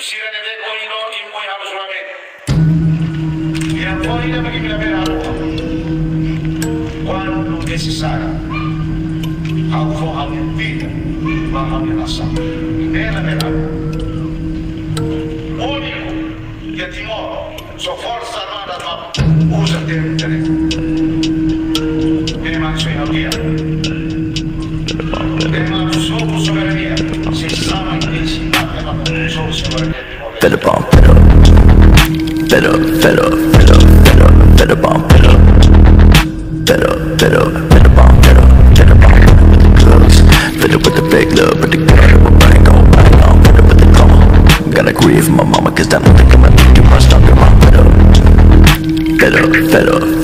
Uscire ne decoino in cui hanno solamente. E a voi da perché mi la vera Quando je weten. Waar hou je last van? Nella vera. Unico che timoro, so forza armata ma usa il interesse. E ne mangio in audia. Better bomb, better Better, better, better, better, better bomb, better Better, better, better bomb, better Better bomb, better with the girls Better with the big love, with the girl We're bang on, bang on, better with the call Gotta grieve my mama cause I don't think I'm gonna do much longer, mom, better Better, better